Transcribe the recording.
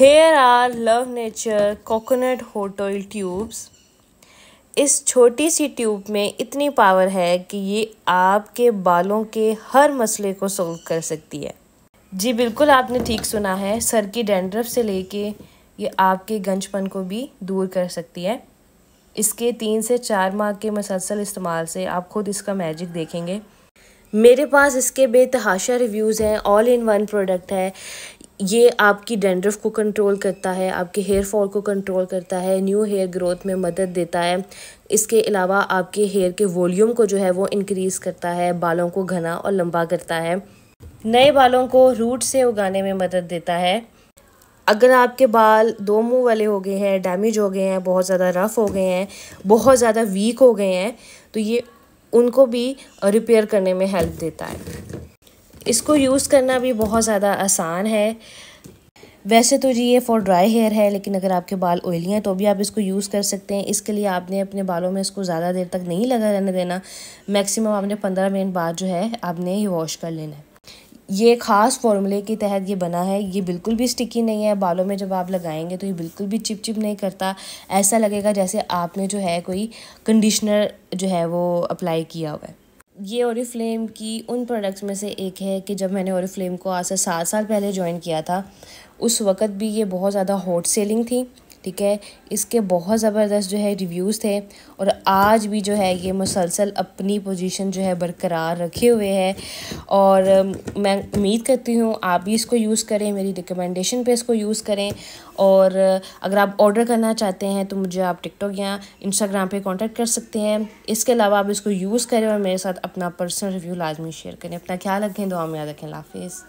Hair are love nature coconut hot oil tubes इस छोटी सी tube में इतनी पावर है कि ये आपके बालों के हर मसले को सॉल्व कर सकती है। जी बिल्कुल, आपने ठीक सुना है, सर की डेंड्रफ से लेके ये आपके गंजपन को भी दूर कर सकती है। इसके तीन से चार माह के मसलसल इस्तेमाल से आप खुद इसका मैजिक देखेंगे। मेरे पास इसके बेतहाशा रिव्यूज़ हैं ऑल इन वन प्रोडक्ट है। ये आपकी डेंड्रफ को कंट्रोल करता है, आपके हेयर फॉल को कंट्रोल करता है न्यू हेयर ग्रोथ में मदद देता है। इसके अलावा आपके हेयर के वॉल्यूम को जो है वो इंक्रीज़ करता है, बालों को घना और लंबा करता है। नए बालों को रूट से उगाने में मदद देता है। अगर आपके बाल दो मुँह वाले हो गए हैं डैमेज हो गए हैं, बहुत ज़्यादा रफ़ हो गए हैं, बहुत ज़्यादा वीक हो गए हैं तो ये उनको भी रिपेयर करने में हेल्प देता है। इसको यूज़ करना भी बहुत ज़्यादा आसान है। वैसे तो जी ये फॉर ड्राई हेयर है, लेकिन अगर आपके बाल ऑयली हैं तो भी आप इसको यूज़ कर सकते हैं। इसके लिए आपने अपने बालों में इसको ज़्यादा देर तक नहीं लगा रहने देना। मैक्सिमम आपने पंद्रह मिनट बाद जो है, आपने ये वॉश कर लेना है। ये ख़ास फॉर्मूले के तहत ये बना है। ये बिल्कुल भी स्टिकी नहीं है। बालों में जब आप लगाएँगे तो ये बिल्कुल भी चिप चिप नहीं करता। ऐसा लगेगा जैसे आपने जो है कोई कंडीशनर जो है वो अप्लाई किया हुआ है। ये और फ्लेम की उन प्रोडक्ट्स में से एक है कि जब मैंने और फ्लेम को आज से सात साल पहले ज्वाइन किया था, उस वक़्त भी ये बहुत ज़्यादा हॉट सेलिंग थी। ठीक है? इसके बहुत ज़बरदस्त जो है रिव्यूज़ थे और आज भी जो है ये मुसलसल अपनी पोजीशन जो है बरकरार रखे हुए है। और मैं उम्मीद करती हूँ आप भी इसको यूज़ करें, मेरी रिकमेंडेशन पे इसको यूज़ करें। और, अगर आप ऑर्डर करना चाहते हैं तो मुझे आप टिकटॉक या इंस्टाग्राम पे कांटेक्ट कर सकते हैं। इसके अलावा आप इसको यूज़ करें और मेरे साथ अपना पर्सनल रिव्यू लाजमी शेयर करें। अपना ख्याल रखें, दुआ में याद रखें। हाफिज़।